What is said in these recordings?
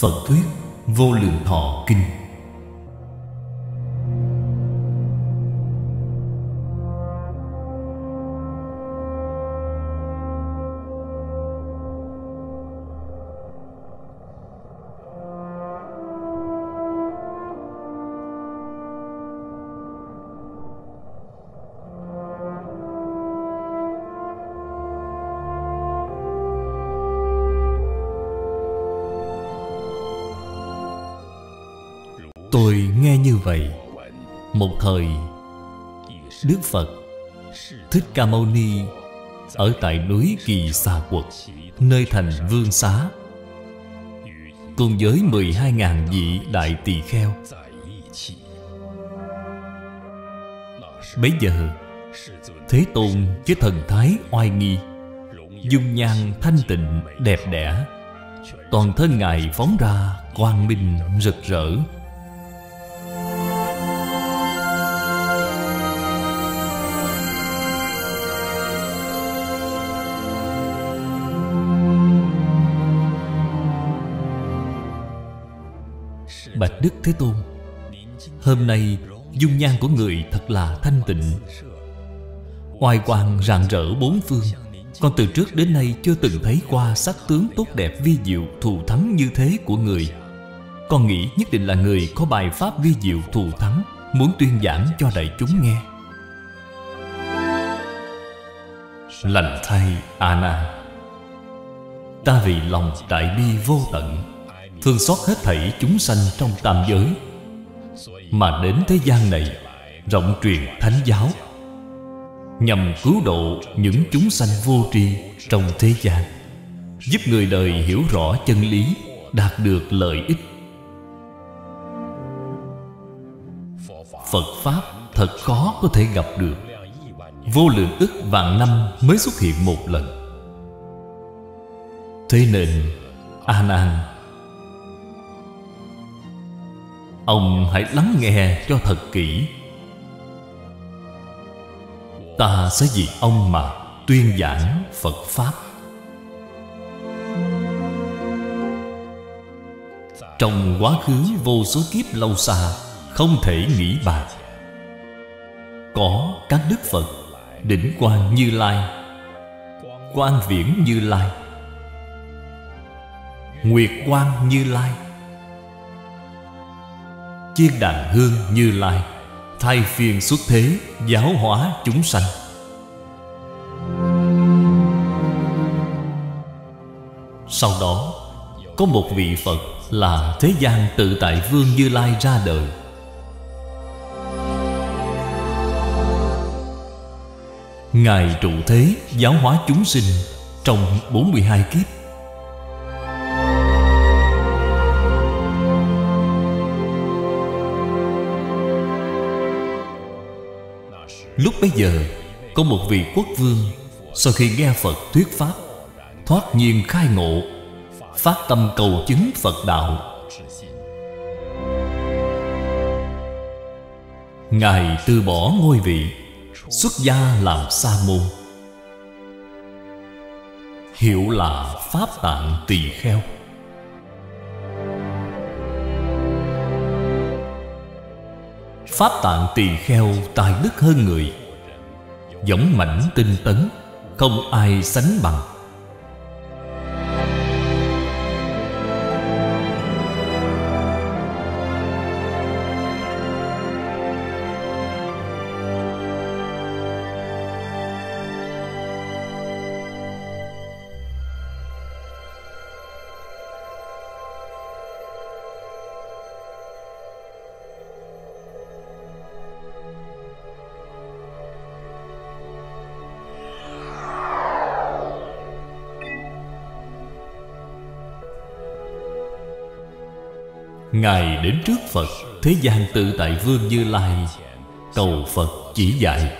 Phật Thuyết Vô Lượng Thọ Kinh. Vậy, Một thời, Đức Phật Thích Ca Mâu Ni Ở tại núi Kỳ Xà Quật, Nơi thành Vương Xá, Cùng với 12.000 vị đại tỳ kheo. Bấy giờ, Thế Tôn với thần thái oai nghi, Dung nhan thanh tịnh đẹp đẽ, Toàn thân Ngài phóng ra quang minh rực rỡ. Bạch Đức Thế Tôn, Hôm nay dung nhan của người thật là thanh tịnh. Oai quang rạng rỡ bốn phương, Con từ trước đến nay chưa từng thấy qua sắc tướng tốt đẹp vi diệu thù thắng như thế của người. Con nghĩ nhất định là người có bài pháp vi diệu thù thắng, Muốn tuyên giảng cho đại chúng nghe. Lành thay A Nan Ta vì lòng đại bi vô tận. Thương xót hết thảy chúng sanh trong tam giới. Mà đến thế gian này, Rộng truyền thánh giáo, Nhằm cứu độ những chúng sanh vô tri trong thế gian, Giúp người đời hiểu rõ chân lý, Đạt được lợi ích. Phật Pháp thật khó có thể gặp được. Vô lượng ức vạn năm mới xuất hiện một lần. Thế nên, A Nan Ông hãy lắng nghe cho thật kỹ. Ta sẽ vì ông mà tuyên giảng Phật Pháp. Trong quá khứ vô số kiếp lâu xa, Không thể nghĩ bàn. Có các đức Phật, Đỉnh quan Như Lai quan Viễn Như Lai, Nguyệt quan Như Lai Chiên đàn hương Như Lai, Thay phiên xuất thế, Giáo hóa chúng sanh. Sau đó, Có một vị Phật Là Thế gian tự tại Vương Như Lai ra đời. Ngài trụ thế, giáo hóa chúng sinh Trong 42 kiếp. Lúc bấy giờ, Có một vị quốc vương, Sau khi nghe Phật thuyết Pháp, Thoát nhiên khai ngộ, Phát tâm cầu chứng Phật Đạo. Ngài từ bỏ ngôi vị, Xuất gia làm sa môn. Hiệu là Pháp Tạng Tỳ Kheo. Pháp tạng tỳ kheo tài đức hơn người. Giống mảnh tinh tấn, Không ai sánh bằng. Ngài đến trước Phật, Thế gian tự tại Vương Như Lai, Cầu Phật chỉ dạy.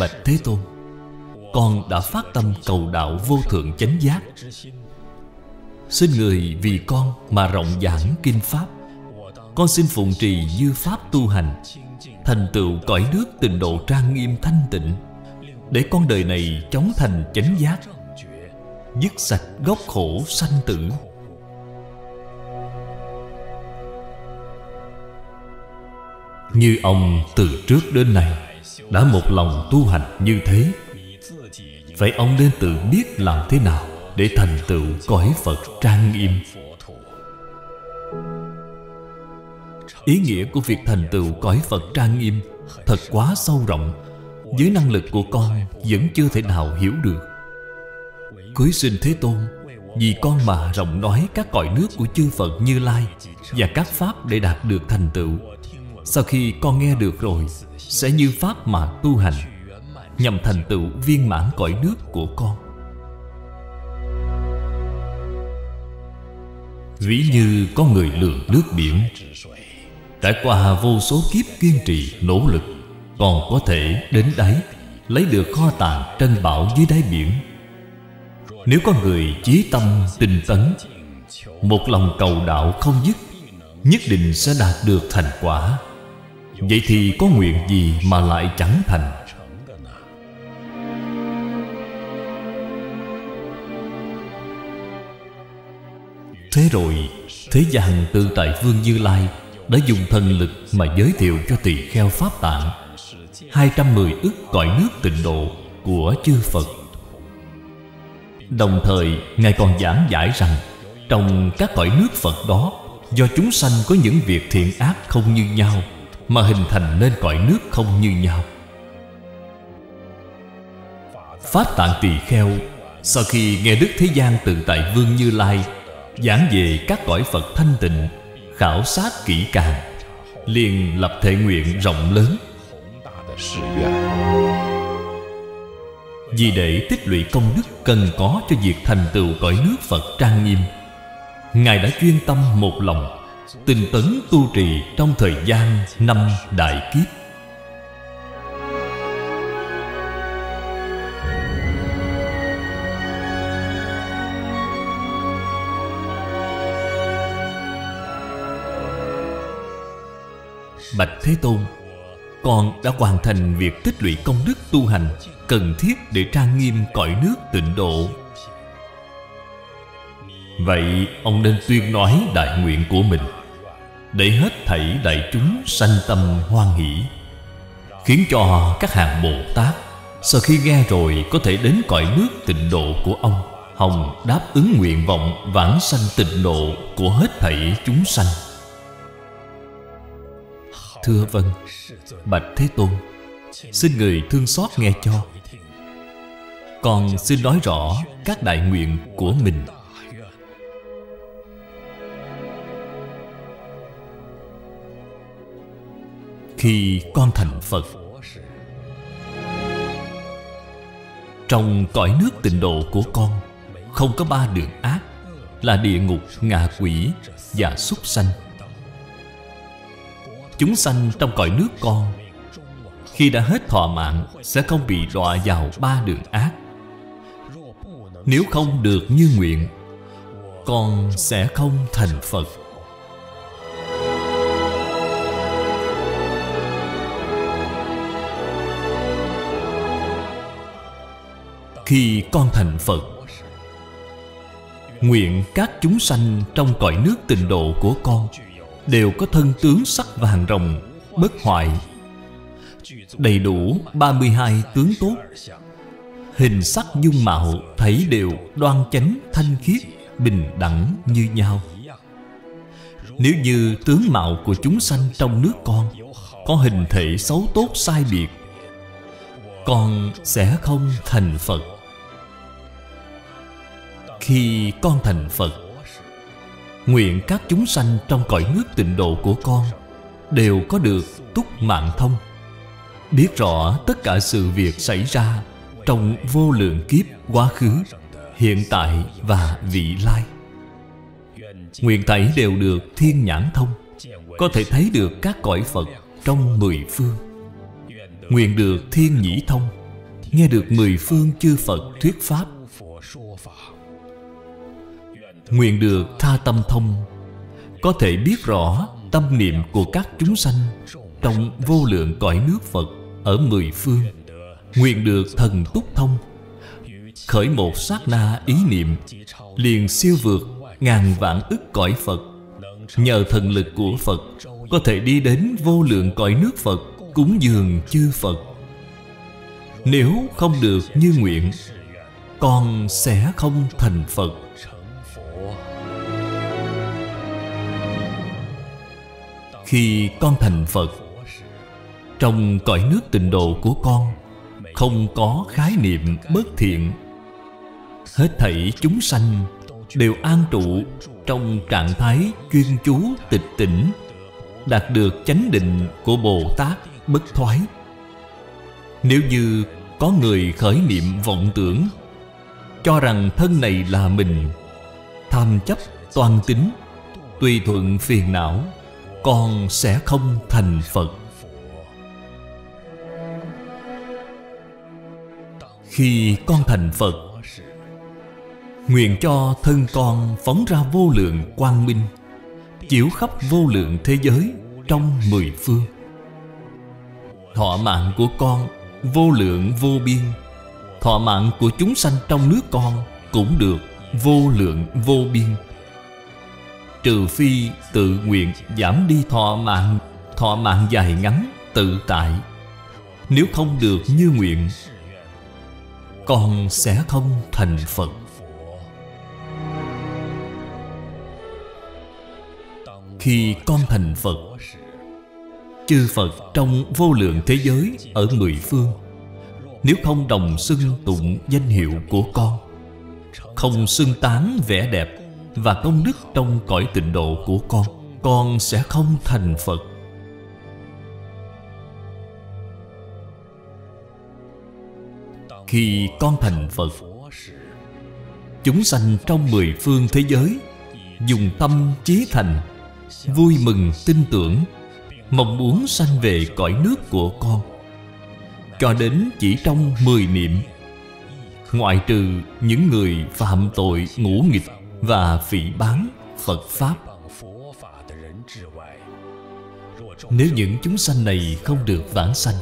Bạch Thế Tôn, Con đã phát tâm cầu đạo vô thượng chánh giác. Xin người vì con mà rộng giảng kinh Pháp. Con xin phụng trì như Pháp tu hành. Thành tựu cõi nước tình độ trang nghiêm thanh tịnh. Để con đời này chóng thành chánh giác, Dứt sạch gốc khổ sanh tử. Như ông từ trước đến nay Đã một lòng tu hành như thế, Vậy ông nên tự biết làm thế nào Để thành tựu cõi Phật trang nghiêm? Ý nghĩa của việc thành tựu cõi Phật trang nghiêm Thật quá sâu rộng. Với năng lực của con Vẫn chưa thể nào hiểu được. Cưới sinh Thế Tôn, Vì con mà rộng nói các cõi nước của chư Phật Như Lai Và các Pháp để đạt được thành tựu. Sau khi con nghe được rồi, Sẽ như Pháp mà tu hành, Nhằm thành tựu viên mãn cõi nước của con. Ví như có người lường nước biển Trải qua vô số kiếp kiên trì, nỗ lực Còn có thể đến đáy Lấy được kho tàng trân bảo dưới đáy biển. Nếu có người chí tâm tinh tấn Một lòng cầu đạo không dứt Nhất định sẽ đạt được thành quả. Vậy thì có nguyện gì mà lại chẳng thành? Thế rồi Thế gian tự tại Vương Như Lai đã dùng thần lực mà giới thiệu cho tỳ kheo Pháp Tạng. 210 ức cõi nước tịnh độ của chư Phật. Đồng thời, Ngài còn giảng giải rằng, Trong các cõi nước Phật đó, Do chúng sanh có những việc thiện ác không như nhau, Mà hình thành nên cõi nước không như nhau. Pháp Tạng Tỳ Kheo, Sau khi nghe Đức Thế gian tự tại Vương Như Lai Giảng về các cõi Phật thanh tịnh Khảo sát kỹ càng, liền lập thể nguyện rộng lớn. Vì để tích lũy công đức cần có cho việc thành tựu cõi nước Phật trang nghiêm, Ngài đã chuyên tâm một lòng, Tinh tấn tu trì trong thời gian năm đại kiếp. Bạch Thế Tôn, Con đã hoàn thành việc tích lũy công đức tu hành Cần thiết để trang nghiêm cõi nước tịnh độ. Vậy ông nên tuyên nói đại nguyện của mình, Để hết thảy đại chúng sanh tâm hoan hỷ, Khiến cho các hàng Bồ Tát Sau khi nghe rồi có thể đến cõi nước tịnh độ của ông, Hồng đáp ứng nguyện vọng vãng sanh tịnh độ của hết thảy chúng sanh. Thưa vâng Bạch Thế Tôn Xin người thương xót nghe cho. Con xin nói rõ các đại nguyện của mình. Khi con thành Phật Trong cõi nước tịnh độ của con Không có ba đường ác Là địa ngục, ngạ quỷ và súc sanh. Chúng sanh trong cõi nước con. Khi đã hết thọ mạng, Sẽ không bị đọa vào ba đường ác. Nếu không được như nguyện, Con sẽ không thành Phật. Khi con thành Phật, Nguyện các chúng sanh trong cõi nước tịnh độ của con Đều có thân tướng sắc vàng rồng, Bất hoại. Đầy đủ 32 tướng tốt. Hình sắc dung mạo Thấy đều đoan chánh, thanh khiết, Bình đẳng như nhau. Nếu như tướng mạo của chúng sanh trong nước con Có hình thể xấu tốt sai biệt, Con sẽ không thành Phật. Khi con thành Phật Nguyện các chúng sanh trong cõi nước tịnh độ của con Đều có được túc mạng thông. Biết rõ tất cả sự việc xảy ra Trong vô lượng kiếp quá khứ, Hiện tại và vị lai. Nguyện thảy đều được thiên nhãn thông, Có thể thấy được các cõi Phật trong mười phương. Nguyện được thiên nhĩ thông, Nghe được mười phương chư Phật thuyết Pháp. Nguyện được tha tâm thông. Có thể biết rõ tâm niệm của các chúng sanh Trong vô lượng cõi nước Phật Ở mười phương. Nguyện được thần túc thông. Khởi một sát na ý niệm, Liền siêu vượt ngàn vạn ức cõi Phật. Nhờ thần lực của Phật, Có thể đi đến vô lượng cõi nước Phật Cúng dường chư Phật. Nếu không được như nguyện Con sẽ không thành Phật. Khi con thành Phật. Trong cõi nước tịnh độ của con, Không có khái niệm bất thiện. Hết thảy chúng sanh Đều an trụ Trong trạng thái chuyên chú tịch tỉnh, Đạt được chánh định của Bồ Tát bất thoái. Nếu như có người khởi niệm vọng tưởng, Cho rằng thân này là mình, Tham chấp toàn tính, Tùy thuận phiền não con sẽ không thành phật. Khi con thành phật, nguyện cho thân con phóng ra vô lượng quang minh, chiếu khắp vô lượng thế giới trong mười phương. Thọ mạng của con vô lượng vô biên, thọ mạng của chúng sanh trong nước con cũng được vô lượng vô biên. Trừ phi tự nguyện giảm đi thọ mạng Thọ mạng dài ngắn, tự tại. Nếu không được như nguyện, Con sẽ không thành Phật. Khi con thành Phật, Chư Phật trong vô lượng thế giới Ở mười phương, Nếu không đồng xưng tụng danh hiệu của con, Không xưng tán vẻ đẹp và công đức trong cõi tịnh độ của con con sẽ không thành phật. Khi con thành phật, chúng sanh trong mười phương thế giới dùng tâm chí thành, vui mừng tin tưởng, mong muốn sanh về cõi nước của con. Cho đến chỉ trong mười niệm, ngoại trừ những người phạm tội ngũ nghịch và phỉ bán Phật Pháp. Nếu những chúng sanh này không được vãng sanh,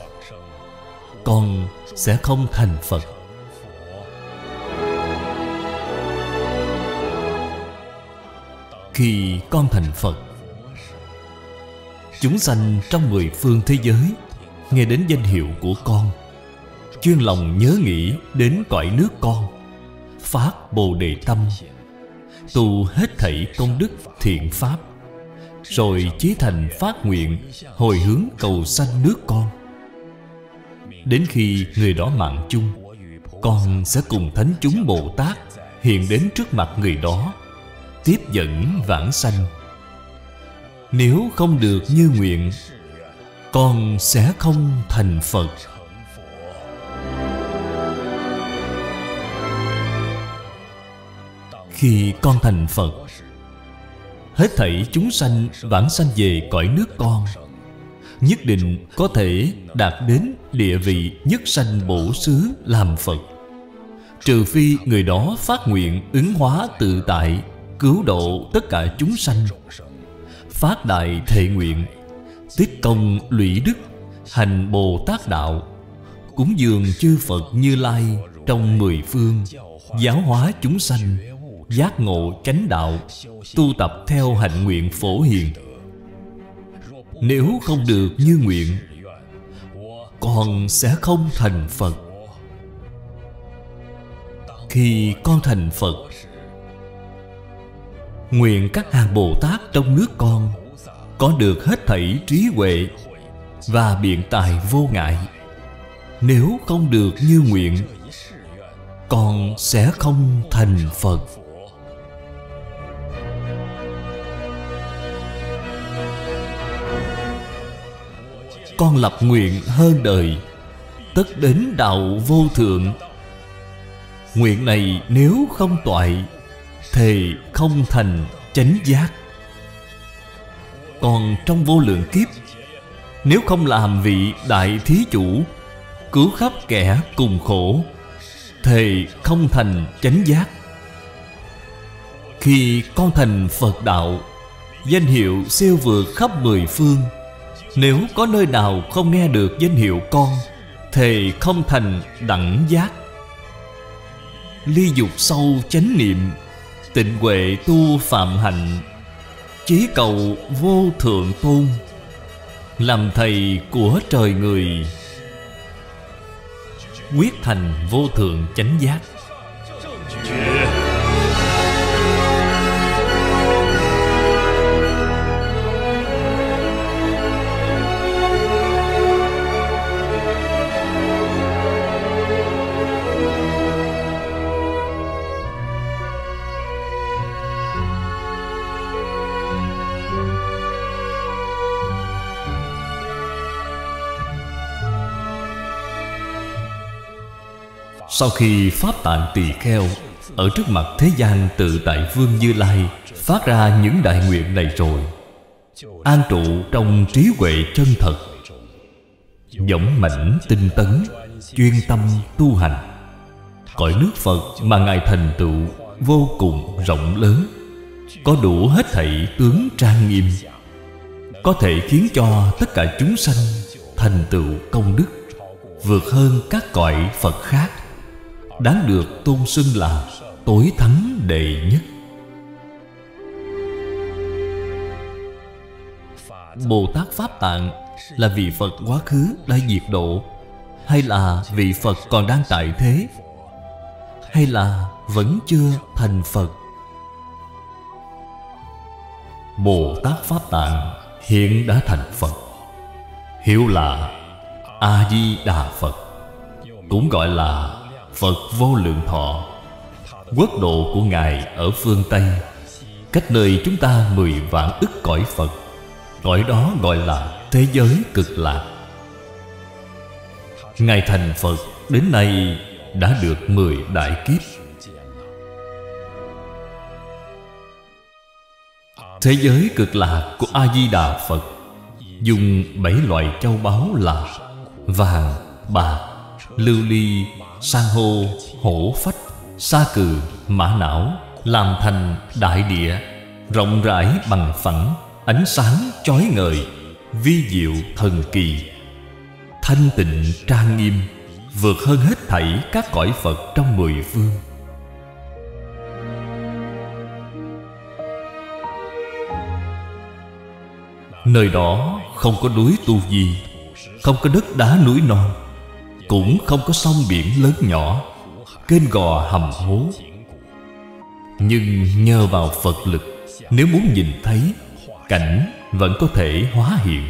Con sẽ không thành Phật. Khi con thành Phật, Chúng sanh trong mười phương thế giới Nghe đến danh hiệu của con, Chuyên lòng nhớ nghĩ đến cõi nước con, Phát Bồ Đề Tâm tu hết thảy công đức thiện pháp, rồi chí thành phát nguyện hồi hướng cầu sanh nước con. Đến khi người đó mạng chung, con sẽ cùng thánh chúng bồ tát hiện đến trước mặt người đó, tiếp dẫn vãng sanh. Nếu không được như nguyện, con sẽ không thành phật. Khi con thành Phật. Hết thảy chúng sanh vãng sanh về cõi nước con, Nhất định có thể đạt đến địa vị nhất sanh bổ xứ làm Phật. Trừ phi người đó phát nguyện ứng hóa tự tại, Cứu độ tất cả chúng sanh, Phát đại thệ nguyện Tiết công lũy đức, Hành Bồ Tát Đạo, Cúng dường chư Phật Như Lai Trong mười phương, Giáo hóa chúng sanh giác ngộ chánh đạo, tu tập theo hạnh nguyện phổ hiền. Nếu không được như nguyện con sẽ không thành phật. Khi con thành phật, nguyện các hàng bồ tát trong nước con có được hết thảy trí huệ và biện tài vô ngại. Nếu không được như nguyện con sẽ không thành phật. Con lập nguyện hơn đời, tất đến đạo vô thượng. Nguyện này nếu không toại thì không thành chánh giác. Còn trong vô lượng kiếp, nếu không làm vị đại thí chủ, cứu khắp kẻ cùng khổ thì không thành chánh giác. Khi con thành phật đạo, danh hiệu siêu vượt khắp mười phương nếu có nơi nào không nghe được danh hiệu con, Thì không thành đẳng giác. Ly dục sâu chánh niệm, Tịnh huệ tu phạm hạnh, Chí cầu vô thượng tôn, Làm thầy của trời người. Quyết thành vô thượng chánh giác. Sau khi Pháp Tạng Tỳ Kheo Ở trước mặt thế gian tự tại Vương Như Lai Phát ra những đại nguyện này rồi, An trụ trong trí huệ chân thật Dũng mãnh tinh tấn, Chuyên tâm tu hành. Cõi nước Phật mà Ngài thành tựu Vô cùng rộng lớn, Có đủ hết thảy tướng trang nghiêm, Có thể khiến cho tất cả chúng sanh Thành tựu công đức, Vượt hơn các cõi Phật khác đáng được tôn xưng là tối thắng đệ nhất. Bồ tát pháp tạng là vị phật quá khứ đã diệt độ, hay là vị phật còn đang tại thế, hay là vẫn chưa thành phật? Bồ tát pháp tạng hiện đã thành phật hiệu là a di đà phật, cũng gọi là Phật vô lượng thọ. Quốc độ của Ngài ở phương Tây Cách nơi chúng ta mười vạn ức cõi Phật Cõi đó gọi là thế giới cực lạc. Ngài thành Phật đến nay đã được mười đại kiếp. Thế giới cực lạc của A-di-đà Phật Dùng bảy loại châu báu là Vàng, bạc, lưu ly, san hô, hổ phách, sa cừ, mã não Làm thành đại địa Rộng rãi bằng phẳng Ánh sáng chói ngời Vi diệu thần kỳ. Thanh tịnh trang nghiêm Vượt hơn hết thảy các cõi Phật trong mười phương. Nơi đó không có núi tu di Không có đất đá núi non cũng không có sông biển lớn nhỏ Kênh gò hầm hố. Nhưng nhờ vào Phật lực Nếu muốn nhìn thấy Cảnh vẫn có thể hóa hiện.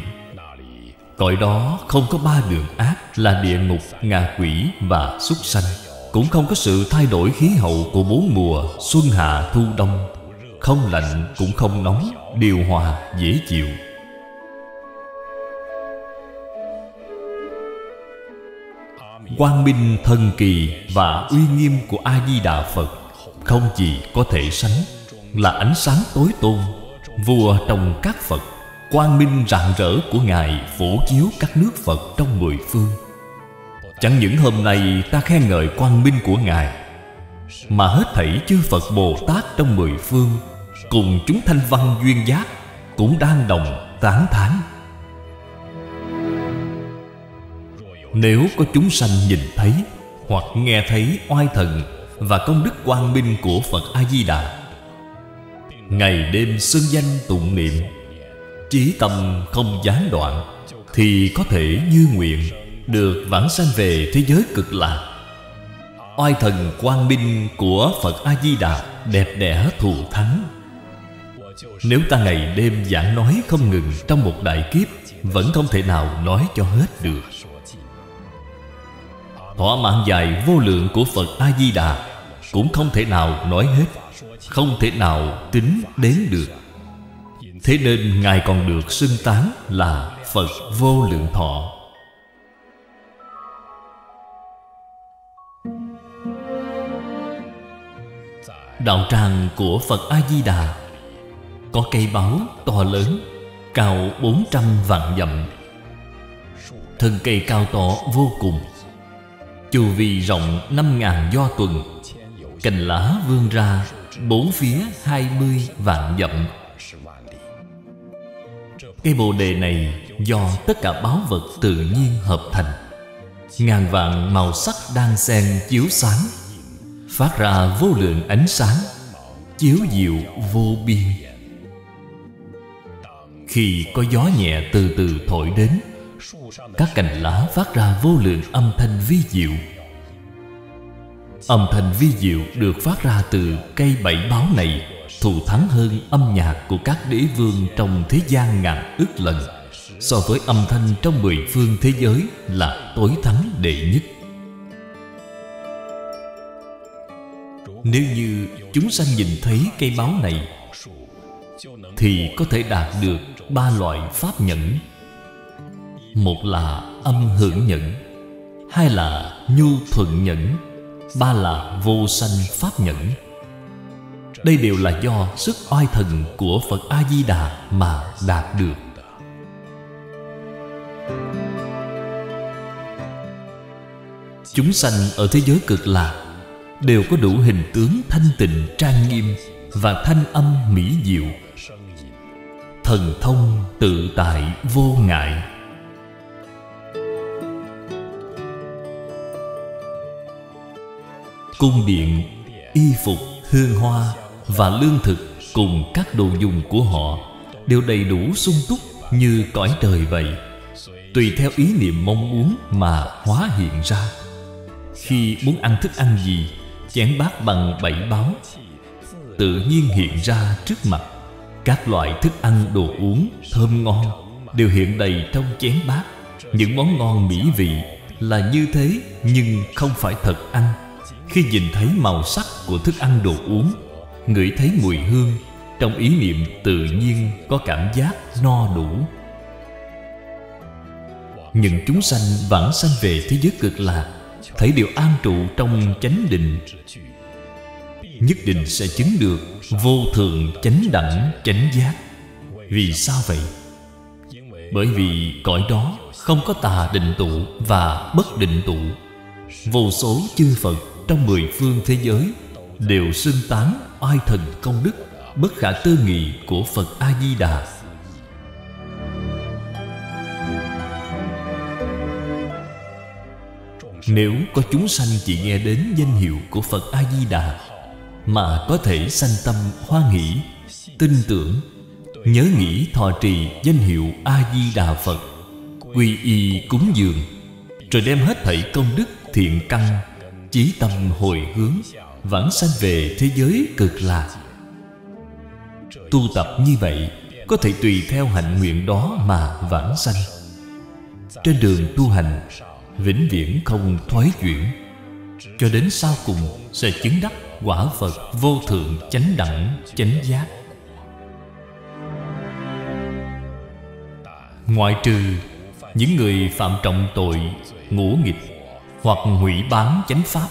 Cõi đó không có ba đường ác Là địa ngục, ngạ quỷ và súc sanh. Cũng không có sự thay đổi khí hậu của bốn mùa Xuân hạ thu đông. Không lạnh cũng không nóng Điều hòa dễ chịu. Quang minh thần kỳ và uy nghiêm của a di đà phật không gì có thể sánh là ánh sáng tối tôn vua trong các phật, quang minh rạng rỡ của ngài phổ chiếu các nước phật trong mười phương. Chẳng những hôm nay ta khen ngợi quang minh của ngài, mà hết thảy chư phật bồ tát trong mười phương cùng chúng thanh văn duyên giác cũng đang đồng tán thán. Nếu có chúng sanh nhìn thấy Hoặc nghe thấy oai thần Và công đức quang minh của Phật A-di-đà, Ngày đêm xưng danh tụng niệm Chí tâm không gián đoạn, Thì có thể như nguyện Được vãng sanh về thế giới cực lạc. Oai thần quang minh của Phật A-di-đà Đẹp đẽ thù thắng. Nếu ta ngày đêm giảng nói không ngừng Trong một đại kiếp, Vẫn không thể nào nói cho hết được. Thỏa mãn dài vô lượng của Phật A-di-đà Cũng không thể nào nói hết, Không thể nào tính đến được. Thế nên Ngài còn được xưng tán là Phật vô lượng thọ. Đạo tràng của Phật A-di-đà Có cây báu to lớn, Cao 400 vạn dặm. Thân cây cao to vô cùng Chu vi rộng năm ngàn do tuần. Cành lá vươn ra, Bốn phía hai mươi vạn dặm. Cây bồ đề này do tất cả báo vật tự nhiên hợp thành. Ngàn vạn màu sắc đang xen chiếu sáng, Phát ra vô lượng ánh sáng, Chiếu diệu vô biên. Khi có gió nhẹ từ từ thổi đến các cành lá phát ra vô lượng âm thanh vi diệu. Âm thanh vi diệu được phát ra từ cây bảy báo này, Thù thắng hơn âm nhạc của các đế vương trong thế gian ngàn ước lần. So với âm thanh trong mười phương thế giới là tối thắng đệ nhất. Nếu như chúng sanh nhìn thấy cây báo này, Thì có thể đạt được ba loại pháp nhẫn. Một là âm hưởng nhẫn, Hai là nhu thuận nhẫn, Ba là vô sanh pháp nhẫn. Đây đều là do sức oai thần của Phật A-di-đà mà đạt được. Chúng sanh ở thế giới cực lạc Đều có đủ hình tướng thanh tịnh trang nghiêm Và thanh âm mỹ diệu. Thần thông tự tại vô ngại. Cung điện, y phục, hương hoa Và lương thực cùng các đồ dùng của họ Đều đầy đủ sung túc như cõi trời vậy. Tùy theo ý niệm mong muốn mà hóa hiện ra. Khi muốn ăn thức ăn gì Chén bát bằng bảy báo Tự nhiên hiện ra trước mặt. Các loại thức ăn đồ uống thơm ngon Đều hiện đầy trong chén bát. Những món ngon mỹ vị là như thế Nhưng không phải thật ăn. Khi nhìn thấy màu sắc của thức ăn đồ uống, Ngửi thấy mùi hương, Trong ý niệm tự nhiên có cảm giác no đủ. Những chúng sanh vãng sanh về thế giới cực lạc Thấy điều an trụ trong chánh định. Nhất định sẽ chứng được Vô thường chánh đẳng, chánh giác. Vì sao vậy? Bởi vì cõi đó không có tà định tụ và bất định tụ. Vô số chư Phật trong mười phương thế giới Đều xưng tán oai thần công đức Bất khả tư nghị của Phật A-di-đà. Nếu có chúng sanh chỉ nghe đến danh hiệu của Phật A-di-đà Mà có thể sanh tâm hoan hỷ, tin tưởng Nhớ nghĩ thọ trì danh hiệu A-di-đà Phật Quy y cúng dường Rồi đem hết thảy công đức thiện căn Chí tâm hồi hướng, Vãng sanh về thế giới cực lạc. Tu tập như vậy, Có thể tùy theo hạnh nguyện đó mà vãng sanh. Trên đường tu hành, vĩnh viễn không thoái chuyển. Cho đến sau cùng, sẽ chứng đắc quả phật vô thượng chánh đẳng, chánh giác. Ngoại trừ những người phạm trọng tội, ngũ nghịch hoặc hủy bán chánh pháp.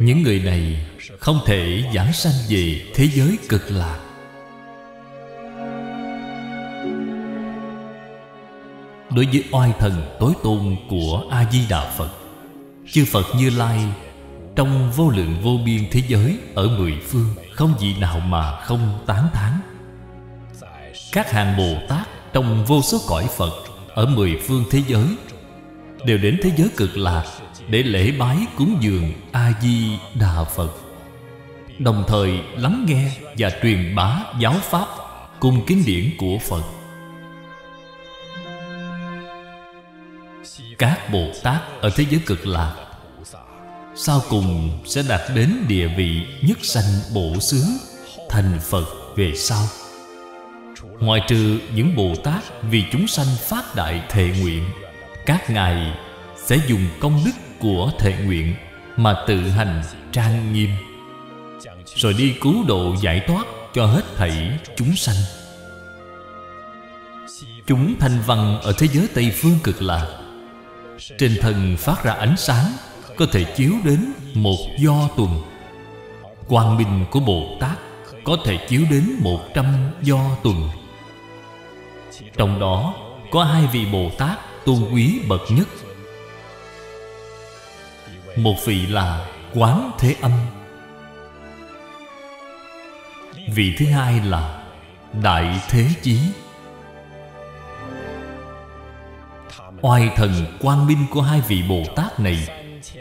Những người này không thể giảng sanh về thế giới cực lạc. Đối với oai thần tối tôn của a di đà phật, chư phật như lai trong vô lượng vô biên thế giới ở mười phương không vị nào mà không tán thán. Các hàng bồ tát trong vô số cõi phật ở mười phương thế giới đều đến thế giới cực lạc để lễ bái cúng dường a di đà phật. Đồng thời lắng nghe và truyền bá giáo pháp cung kinh điển của phật. Các bồ tát ở thế giới cực lạc sau cùng sẽ đạt đến địa vị nhất sanh bổ xứ, thành phật về sau. Ngoại trừ những bồ tát vì chúng sanh phát đại thệ nguyện các ngài sẽ dùng công đức của thệ nguyện mà tự hành trang nghiêm. Rồi đi cứu độ giải thoát cho hết thảy chúng sanh. Chúng thanh văn ở thế giới tây phương cực lạc trên thân phát ra ánh sáng, Có thể chiếu đến một do tuần. Quang minh của Bồ Tát Có thể chiếu đến một trăm do tuần. Trong đó có hai vị Bồ Tát tôn quý bậc nhất. Một vị là Quán Thế Âm. Vị thứ hai là đại thế chí. Oai thần quang minh của hai vị bồ tát này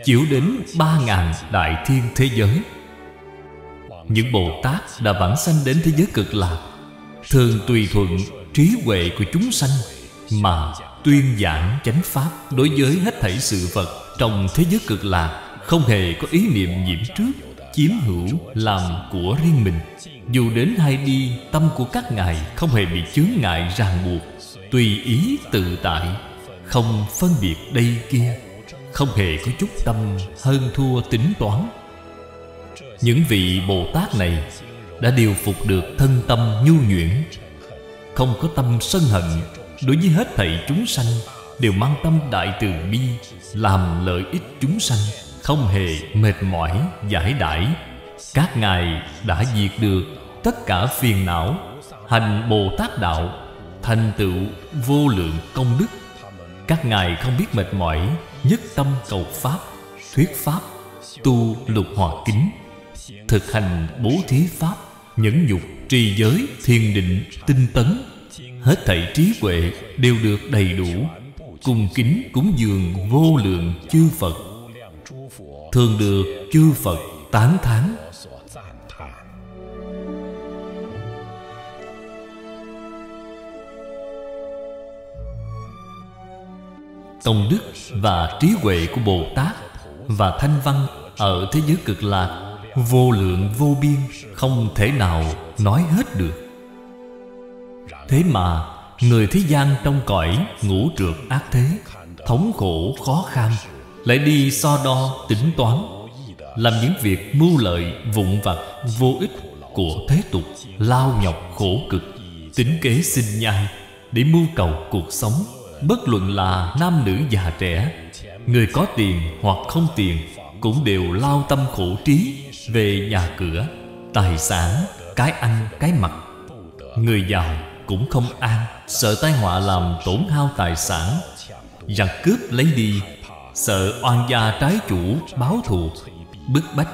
chiếu đến ba ngàn đại thiên thế giới. Những bồ tát đã vãng sanh đến thế giới cực lạc, thường tùy thuận trí huệ của chúng sanh mà tuyên giảng chánh pháp đối với hết thảy sự vật trong thế giới cực lạc không hề có ý niệm nhiễm trước, chiếm hữu, làm của riêng mình. Dù đến hay đi, tâm của các ngài không hề bị chướng ngại ràng buộc, tùy ý tự tại, không phân biệt đây kia, không hề có chút tâm hơn thua tính toán. Những vị bồ tát này đã điều phục được thân tâm nhu nhuyễn, không có tâm sân hận đối với hết thảy chúng sanh, đều mang tâm đại từ bi, làm lợi ích chúng sanh, không hề mệt mỏi, giải đãi. Các ngài đã diệt được tất cả phiền não, hành bồ tát đạo, thành tựu vô lượng công đức. Các ngài không biết mệt mỏi, nhất tâm cầu pháp, thuyết pháp, tu lục hòa kính, thực hành bố thí pháp, nhẫn nhục trì giới thiền định tinh tấn hết thảy trí huệ đều được đầy đủ. Cung kính cúng dường vô lượng chư phật. Thường được chư phật tán thán. Tông đức và trí huệ của bồ tát và thanh văn ở thế giới cực lạc vô lượng vô biên không thể nào nói hết được thế mà, người thế gian trong cõi ngũ trượt ác thế, thống khổ khó khăn, lại đi so đo, tính toán, làm những việc mưu lợi, vụn vặt, vô ích của thế tục, lao nhọc khổ cực, tính kế sinh nhai, để mưu cầu cuộc sống. Bất luận là nam nữ già trẻ, người có tiền hoặc không tiền, cũng đều lao tâm khổ trí về nhà cửa, tài sản, cái ăn, cái mặc. Người giàu cũng không an, sợ tai họa làm tổn hao tài sản. Giặc cướp lấy đi, sợ oan gia trái chủ báo thù, bức bách.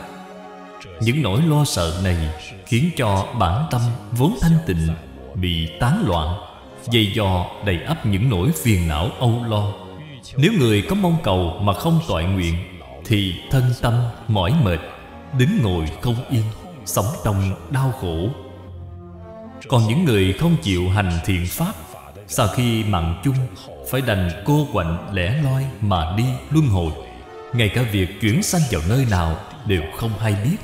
Những nỗi lo sợ này khiến cho bản tâm vốn thanh tịnh, bị tán loạn dây dò đầy ắp những nỗi phiền não âu lo. Nếu người có mong cầu mà không toại nguyện, thì thân tâm mỏi mệt, đứng ngồi không yên, sống trong đau khổ còn những người không chịu hành thiện pháp, sau khi mạng chung, phải đành cô quạnh lẻ loi mà đi luân hồi. Ngay cả việc chuyển sanh vào nơi nào đều không hay biết.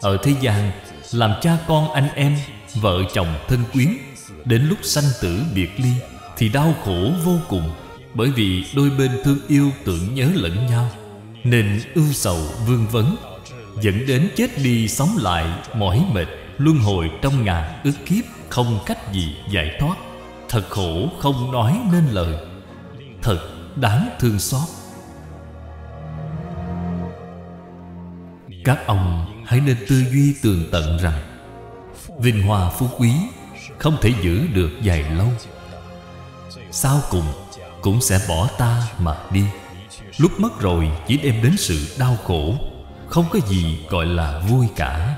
Ở thế gian, làm cha con anh em, vợ chồng thân quyến, đến lúc sanh tử biệt ly thì đau khổ vô cùng, bởi vì đôi bên thương yêu tưởng nhớ lẫn nhau, nên ưu sầu vương vấn, dẫn đến chết đi sống lại mỏi mệt luân hồi trong ngàn ức kiếp không cách gì giải thoát. Thật khổ không nói nên lời. Thật đáng thương xót. Các ông hãy nên tư duy tường tận rằng, vinh hoa phú quý không thể giữ được dài lâu. Sau cùng cũng sẽ bỏ ta mà đi. Lúc mất rồi chỉ đem đến sự đau khổ, không có gì gọi là vui cả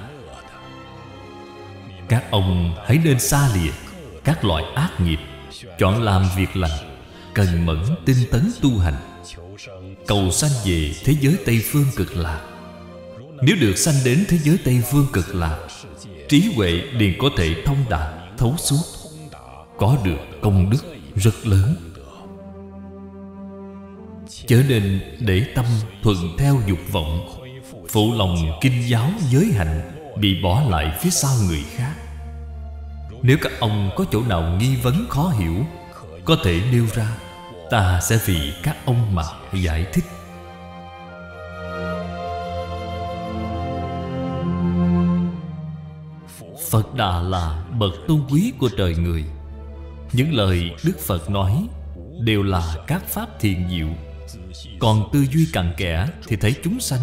các ông hãy nên xa lìa các loại ác nghiệp. Chọn làm việc lành, cần mẫn tinh tấn tu hành. Cầu sanh về thế giới tây phương cực lạc. Nếu được sanh đến thế giới tây phương cực lạc, trí huệ liền có thể thông đạt, thấu suốt. Có được công đức rất lớn. Chớ nên để tâm thuận theo dục vọng, phụ lòng kinh giáo giới hạnh bị bỏ lại phía sau người khác. Nếu các ông có chỗ nào nghi vấn khó hiểu, có thể nêu ra, ta sẽ vì các ông mà giải thích. Phật đà là bậc tôn quý của trời người. Những lời đức phật nói đều là các pháp thiền diệu. Còn tư duy cặn kẽ thì thấy chúng sanh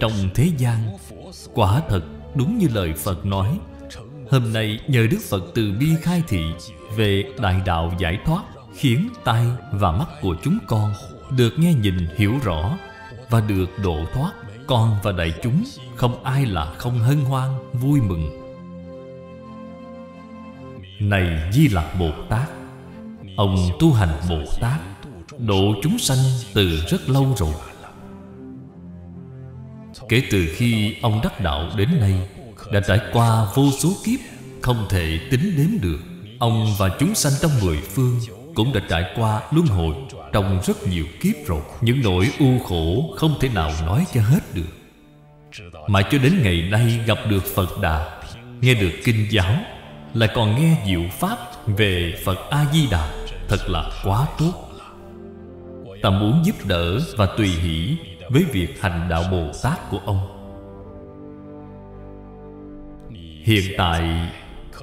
trong thế gian quả thật đúng như lời phật nói. Hôm nay nhờ đức phật từ bi khai thị về đại đạo giải thoát khiến tai và mắt của chúng con được nghe nhìn hiểu rõ và được độ thoát, con và đại chúng không ai là không hân hoan, vui mừng. Này Di Lặc Bồ Tát, Ông tu hành Bồ Tát, Độ chúng sanh từ rất lâu rồi. Kể từ khi ông đắc đạo đến nay, Đã trải qua vô số kiếp, Không thể tính đếm được. Ông và chúng sanh trong mười phương Cũng đã trải qua luân hồi Trong rất nhiều kiếp rồi. Những nỗi u khổ không thể nào nói cho hết được. Mà cho đến ngày nay gặp được Phật Đà, Nghe được kinh giáo, Lại còn nghe diệu pháp về Phật A-di-đà, Thật là quá tốt. Ta muốn giúp đỡ và tùy hỷ với việc hành đạo Bồ Tát của ông. Hiện tại,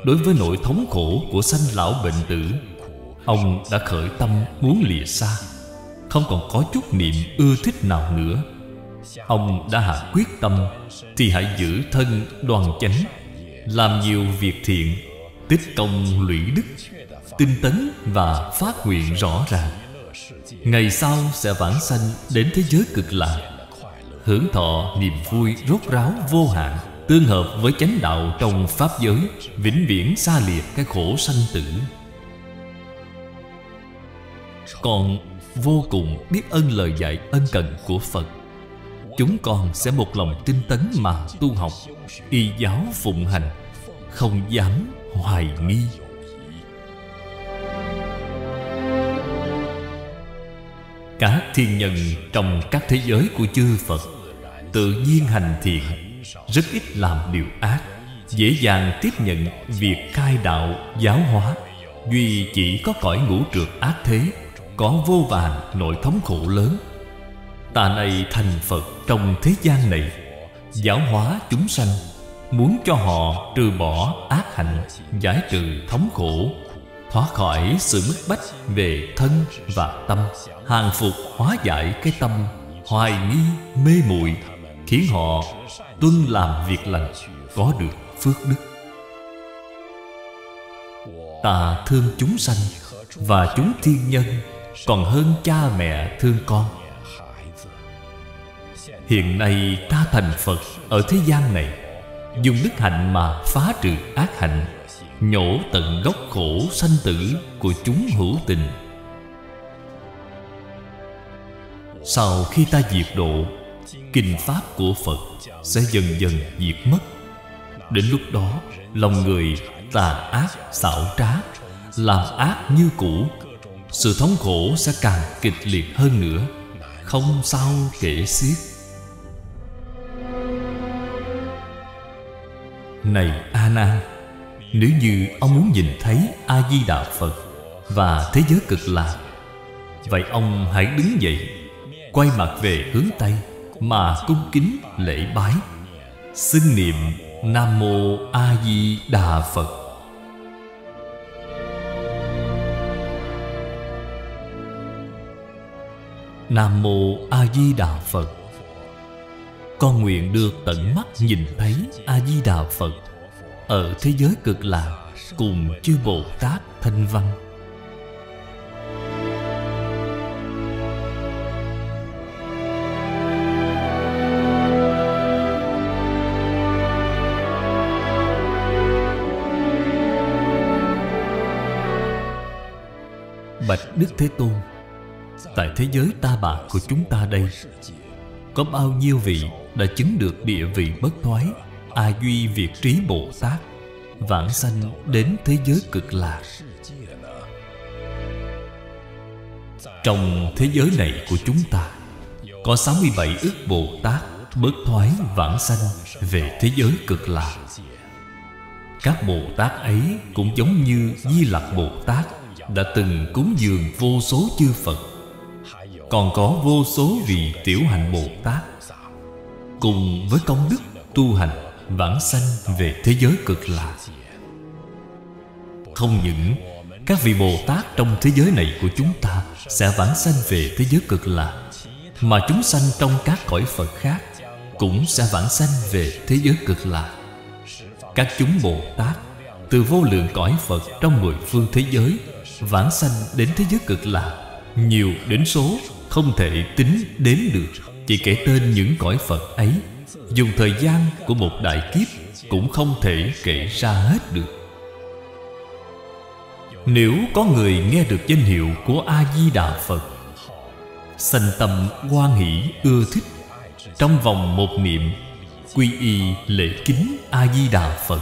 Đối với nỗi thống khổ của sanh lão bệnh tử, Ông đã khởi tâm muốn lìa xa, Không còn có chút niệm ưa thích nào nữa. Ông đã hạ quyết tâm Thì hãy giữ thân đoàn chánh, Làm nhiều việc thiện, Tích công lũy đức, Tinh tấn và phát nguyện rõ ràng. Ngày sau sẽ vãng sanh đến thế giới cực lạc Hưởng thọ niềm vui rốt ráo vô hạn, Tương hợp với chánh đạo trong Pháp giới, Vĩnh viễn xa liệt cái khổ sanh tử. Còn vô cùng biết ơn lời dạy ân cần của Phật, Chúng con sẽ một lòng tinh tấn mà tu học, Y giáo phụng hành, Không dám hoài nghi. Các thiên nhân trong các thế giới của chư Phật Tự nhiên hành thiện, Rất ít làm điều ác, Dễ dàng tiếp nhận việc khai đạo, giáo hóa. Duy chỉ có cõi ngũ trượt ác thế, Có vô vàn nội thống khổ lớn. Ta này thành Phật trong thế gian này, Giáo hóa chúng sanh, Muốn cho họ trừ bỏ ác hạnh, Giải trừ thống khổ Thoát khỏi sự bức bách về thân và tâm, Hàng phục hóa giải cái tâm, Hoài nghi, mê muội, Khiến họ tuân làm việc lành, Có được phước đức. Ta thương chúng sanh Và chúng thiên nhân, Còn hơn cha mẹ thương con. Hiện nay ta thành Phật Ở thế gian này, Dùng đức hạnh mà phá trừ ác hạnh. Nhổ tận gốc khổ sanh tử Của chúng hữu tình. Sau khi ta diệt độ, Kinh pháp của Phật Sẽ dần dần diệt mất. Đến lúc đó, Lòng người tà ác, xảo trá, Làm ác như cũ, Sự thống khổ sẽ càng kịch liệt hơn nữa, Không sao kể xiết. Này A Nan nếu như ông muốn nhìn thấy A-di-đà Phật Và thế giới cực lạc Vậy ông hãy đứng dậy, Quay mặt về hướng Tây Mà cung kính lễ bái. Xin niệm Nam Mô A Di Đà Phật. Nam Mô A Di Đà Phật. Con nguyện được tận mắt nhìn thấy A Di Đà Phật. Ở thế giới cực lạc Cùng chư Bồ Tát Thanh Văn. Bạch Đức Thế Tôn, Tại thế giới ta bà của chúng ta đây, Có bao nhiêu vị đã chứng được địa vị bất thoái? A Duy Việt Trí Bồ Tát, Vãng sanh đến thế giới cực lạc Trong thế giới này của chúng ta, Có 67 ức Bồ Tát Bất thoái vãng sanh về thế giới cực lạc Các Bồ Tát ấy cũng giống như Di Lặc Bồ Tát đã từng cúng dường vô số chư Phật. Còn có vô số vị tiểu hạnh Bồ Tát Cùng với công đức tu hành vãng sanh về thế giới cực lạc Không những các vị Bồ Tát trong thế giới này của chúng ta Sẽ vãng sanh về thế giới cực lạc Mà chúng sanh trong các cõi Phật khác Cũng sẽ vãng sanh về thế giới cực lạc Các chúng Bồ Tát Từ vô lượng cõi Phật trong mười phương thế giới Vãng sanh đến thế giới cực lạc Nhiều đến số không thể tính đếm được. Chỉ kể tên những cõi Phật ấy Dùng thời gian của một đại kiếp Cũng không thể kể ra hết được. Nếu có người nghe được danh hiệu của A-di-đà Phật, Sanh tâm hoan hỷ ưa thích, Trong vòng một niệm, Quy y lễ kính A-di-đà Phật,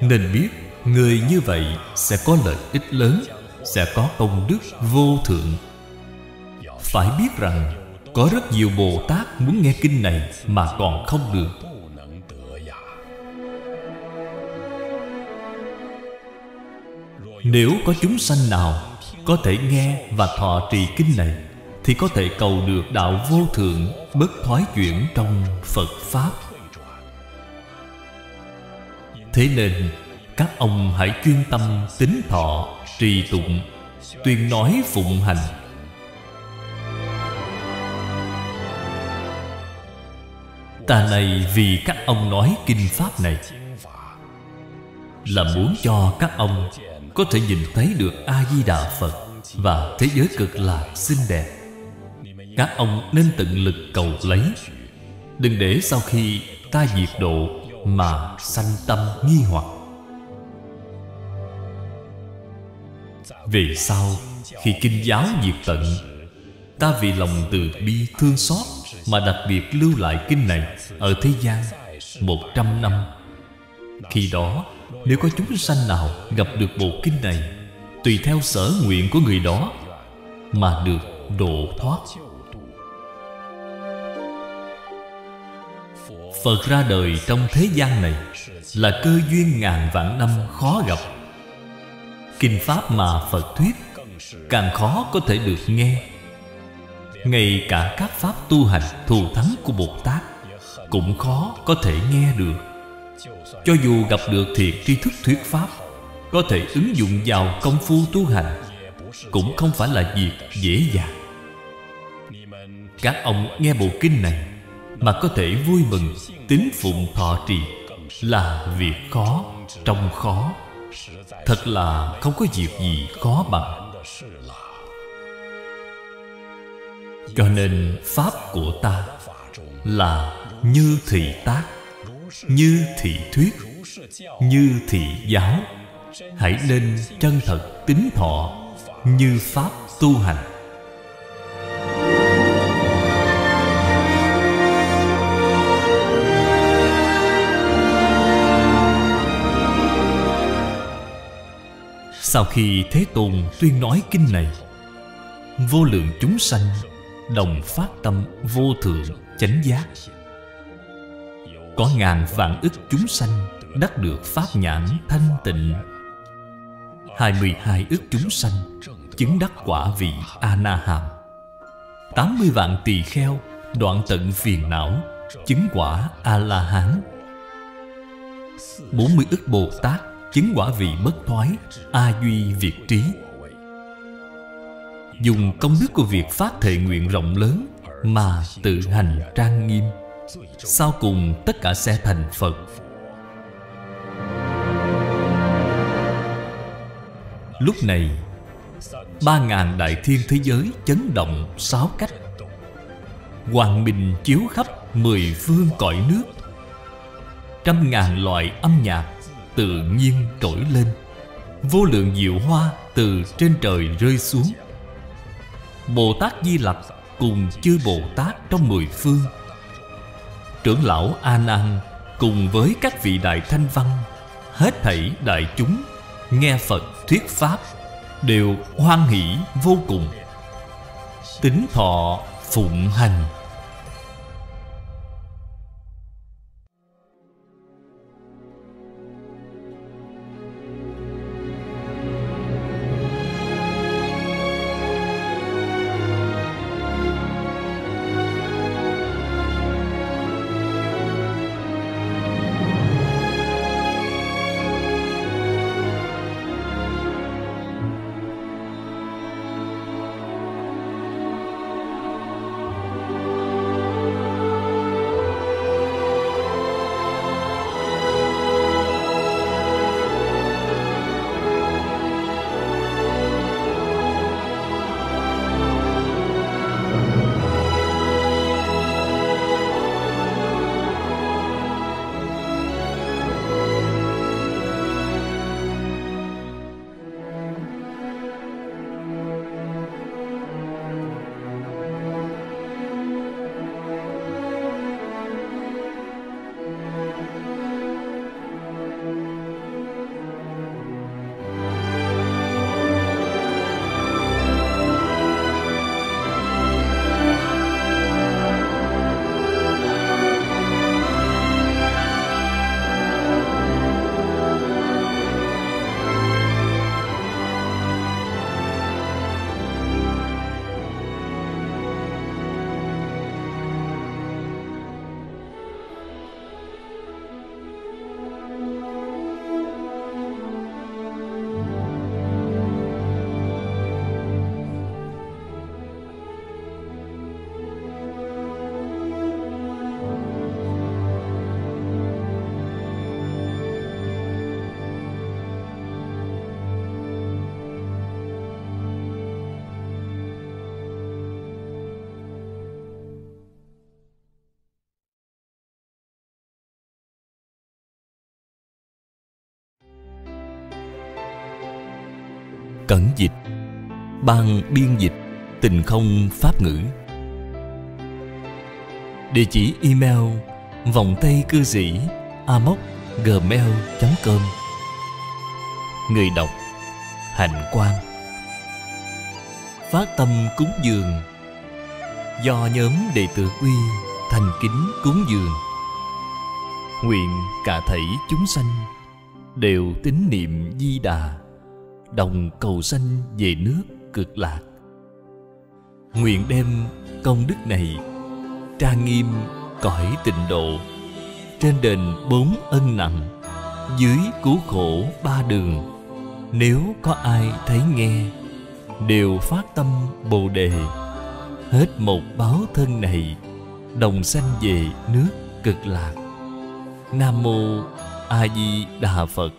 Nên biết Người như vậy sẽ có lợi ích lớn, Sẽ có công đức vô thượng. Phải biết rằng có rất nhiều Bồ Tát muốn nghe kinh này Mà còn không được. Nếu có chúng sanh nào Có thể nghe và thọ trì kinh này, Thì có thể cầu được đạo vô thượng Bất thoái chuyển trong Phật Pháp. Thế nên, Các ông hãy chuyên tâm tính thọ, Trì tụng, Tuyên nói phụng hành. Ta này vì các ông nói kinh Pháp này. Là muốn cho các ông có thể nhìn thấy được a di đà phật và thế giới cực lạc xinh đẹp. Các ông nên tận lực cầu lấy. Đừng để sau khi ta diệt độ mà sanh tâm nghi hoặc. Về sau khi kinh giáo diệt tận, ta vì lòng từ bi thương xót mà đặc biệt lưu lại kinh này ở thế gian một trăm năm. Khi đó, nếu có chúng sanh nào gặp được bộ kinh này, Tùy theo sở nguyện của người đó Mà được độ thoát. Phật ra đời trong thế gian này Là cơ duyên ngàn vạn năm khó gặp. Kinh Pháp mà Phật thuyết Càng khó có thể được nghe. Ngay cả các Pháp tu hành thù thắng của Bồ Tát Cũng khó có thể nghe được. Cho dù gặp được thiệt tri thức thuyết pháp, Có thể ứng dụng vào công phu tu hành Cũng không phải là việc dễ dàng. Các ông nghe bộ kinh này Mà có thể vui mừng, Tín phụng thọ trì Là việc khó Trong khó. Thật là không có việc gì khó bằng Cho nên Pháp của ta Là như thị tác, như thị thuyết, như thị giáo. Hãy nên chân thật tính thọ như pháp tu hành. Sau khi Thế Tôn tuyên nói kinh này, Vô lượng chúng sanh Đồng phát tâm vô thượng chánh giác. Có ngàn vạn ức chúng sanh Đắc được pháp nhãn thanh tịnh. Hai mươi hai ức chúng sanh Chứng đắc quả vị A-na-hàm. Tám mươi vạn tỳ kheo Đoạn tận phiền não Chứng quả A-la-hán. Bốn mươi ức Bồ Tát Chứng quả vị bất thoái A-duy Việt trí Dùng công đức của việc phát thệ nguyện rộng lớn Mà tự hành trang nghiêm. Sau cùng, tất cả sẽ thành Phật. Lúc này, Ba ngàn đại thiên thế giới chấn động sáu cách. Hoàng minh chiếu khắp mười phương cõi nước. Trăm ngàn loại âm nhạc tự nhiên trỗi lên. Vô lượng diệu hoa từ trên trời rơi xuống. Bồ Tát Di Lặc cùng chư Bồ Tát trong mười phương. Trưởng lão a nan cùng với các vị đại thanh văn, hết thảy đại chúng nghe phật thuyết pháp đều hoan hỷ vô cùng. Tính thọ phụng hành. Cẩn dịch. Ban biên dịch, Tình không pháp ngữ. Địa chỉ email Vòng tay cư sĩ Amoc gmail.com Người đọc, Hạnh Quang. Phát tâm cúng dường. Do nhóm đệ tử quy Thành kính cúng dường. Nguyện cả thảy chúng sanh Đều tín niệm di đà. Đồng cầu sanh về nước cực lạc. Nguyện đem công đức này Trang nghiêm cõi tịnh độ Trên đền bốn ân nặng, Dưới cứu khổ ba đường. Nếu có ai thấy nghe, Đều phát tâm Bồ Đề. Hết một báo thân này, Đồng sanh về nước cực lạc. Nam Mô A Di Đà Phật.